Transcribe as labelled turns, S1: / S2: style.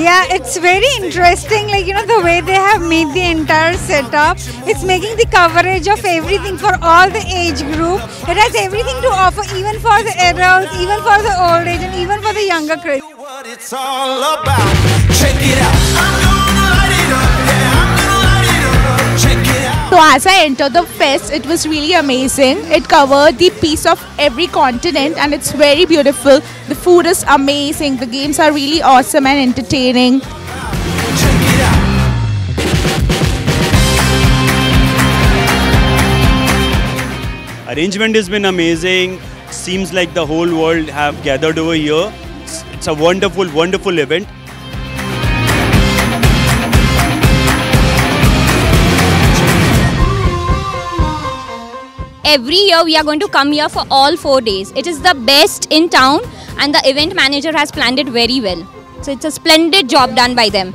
S1: Yeah, it's
S2: very interesting. Like, you know, the way they have made the entire setup. It's making the coverage of everything for all the age group. It has everything to offer, even for the adults, even for the old age, and even for the younger kids.
S3: As I entered the fest, it was really amazing. It covered the piece of every continent and it's very beautiful. The food is amazing. The games are really awesome and entertaining.
S4: Arrangement has been amazing. Seems like the whole world have gathered over here. It's a wonderful, wonderful event.
S5: Every year we are going to come here for all four days. It is the best in town and the event manager has planned it very well. So it's a splendid job done by them.